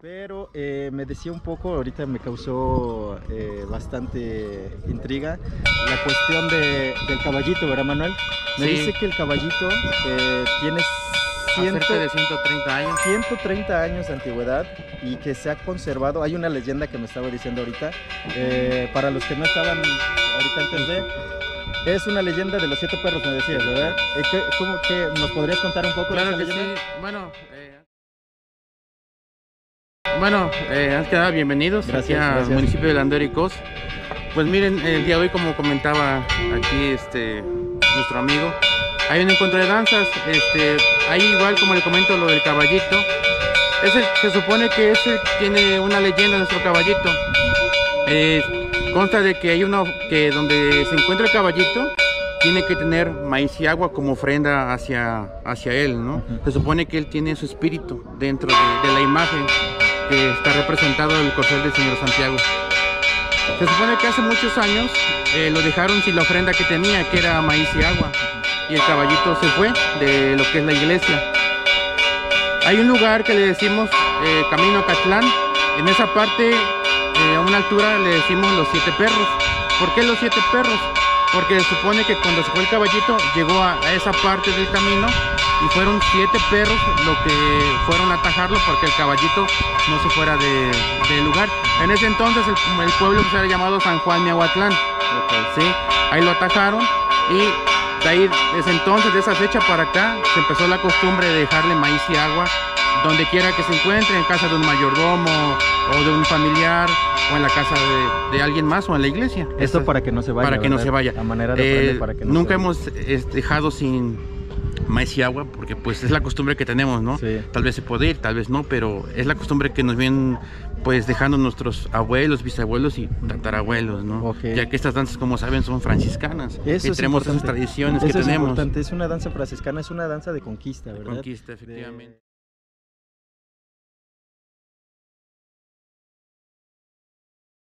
Pero eh, me decía un poco, ahorita me causó eh, bastante intriga, la cuestión de, del caballito, ¿verdad Manuel? Me Sí. dice que el caballito eh, tiene ciento- de 130 años. 130 años de antigüedad y que se ha conservado. Hay una leyenda que me estaba diciendo ahorita, eh, para los que no estaban ahorita antes de... Es una leyenda de los siete perros, me decías, ¿verdad? Eh, ¿qué- cómo, qué- ¿Nos podrías contar un poco Claro de que esa sí. leyenda? Bueno, eh, bueno, eh, antes que nada, bienvenidos Gracias, aquí al municipio de Landero y Cos. Pues miren, el día de hoy, como comentaba aquí este nuestro amigo, hay un encuentro de danzas. Este, hay igual como le comento lo del caballito. Ese, se supone que ese tiene una leyenda nuestro caballito. Eh, consta de que hay uno que donde se encuentra el caballito tiene que tener maíz y agua como ofrenda hacia, hacia él, ¿no? Se supone que él tiene su espíritu dentro de, de la imagen que está representado en el corcel del Señor Santiago. Se supone que hace muchos años eh, lo dejaron sin la ofrenda que tenía, que era maíz y agua, y el caballito se fue de lo que es la iglesia. Hay un lugar que le decimos eh, Camino Catlán. En esa parte, eh, a una altura, le decimos los siete perros. ¿Por qué los siete perros? Porque se supone que cuando se fue el caballito, llegó a, a esa parte del camino y fueron siete perros lo que fueron a atajarlo porque el caballito no se fuera de- del lugar. En ese entonces el, el pueblo se era llamado San Juan Miahuatlán. ¿sí? Ahí lo atajaron y de ahí, desde entonces, de esa fecha para acá, se empezó la costumbre de dejarle maíz y agua donde quiera que se encuentre, en casa de un mayordomo o de un familiar o en la casa de, de alguien más o en la iglesia. Esto para que no se vaya. para que no ¿verdad? se vaya. A manera de Eh, para que no nunca se hemos eh, dejado sin maíz y agua porque pues es la costumbre que tenemos, ¿no? Sí. Tal vez se puede ir, tal vez no, pero es la costumbre que nos vienen pues dejando nuestros abuelos, bisabuelos y tatarabuelos, ¿no? Ok. Ya que estas danzas, como saben, son franciscanas. Eso y es tenemos esas importante. tradiciones Eso que es tenemos. importante. Es una danza franciscana, es una danza de conquista, ¿verdad? Conquista, efectivamente.